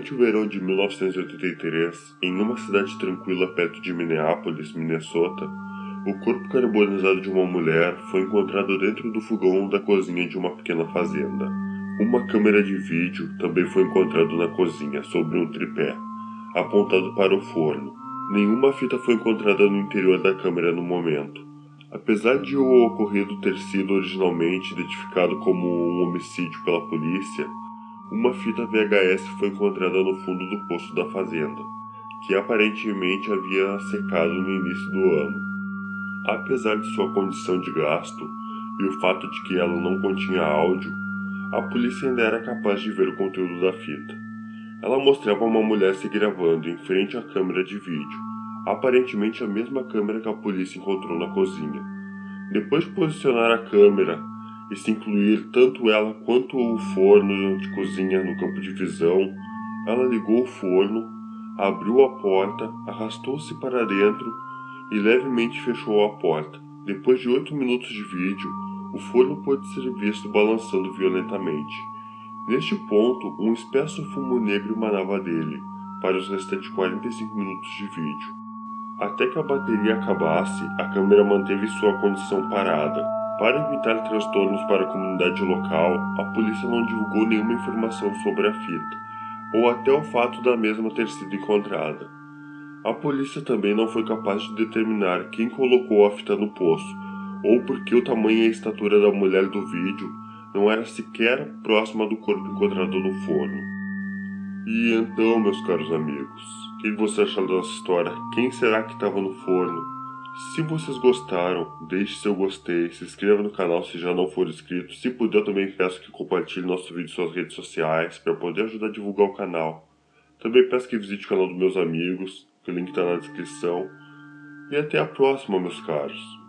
Durante o verão de 1983, em uma cidade tranquila perto de Minneapolis, Minnesota, o corpo carbonizado de uma mulher foi encontrado dentro do fogão da cozinha de uma pequena fazenda. Uma câmera de vídeo também foi encontrada na cozinha, sobre um tripé, apontado para o forno. Nenhuma fita foi encontrada no interior da câmera no momento. Apesar de o ocorrido ter sido originalmente identificado como um homicídio pela polícia, uma fita VHS foi encontrada no fundo do poço da fazenda, que aparentemente havia secado no início do ano. Apesar de sua condição de gasto e o fato de que ela não continha áudio, a polícia ainda era capaz de ver o conteúdo da fita. Ela mostrava uma mulher se gravando em frente à câmera de vídeo, aparentemente a mesma câmera que a polícia encontrou na cozinha. Depois de posicionar a câmera e se incluir tanto ela quanto o forno de cozinha no campo de visão, ela ligou o forno, abriu a porta, arrastou-se para dentro e levemente fechou a porta. Depois de oito minutos de vídeo, o forno pôde ser visto balançando violentamente. Neste ponto, um espesso fumo negro emanava dele, para os restantes 45 minutos de vídeo. Até que a bateria acabasse, a câmera manteve sua condição parada. Para evitar transtornos para a comunidade local, a polícia não divulgou nenhuma informação sobre a fita, ou até o fato da mesma ter sido encontrada. A polícia também não foi capaz de determinar quem colocou a fita no poço, ou porque o tamanho e a estatura da mulher do vídeo não era sequer próxima do corpo encontrado no forno. E então, meus caros amigos, o que você achou dessa história? Quem será que estava no forno? Se vocês gostaram, deixe seu gostei, se inscreva no canal se já não for inscrito. Se puder, também peço que compartilhe nosso vídeo em suas redes sociais para poder ajudar a divulgar o canal. Também peço que visite o canal dos meus amigos, que o link está na descrição. E até a próxima, meus caros.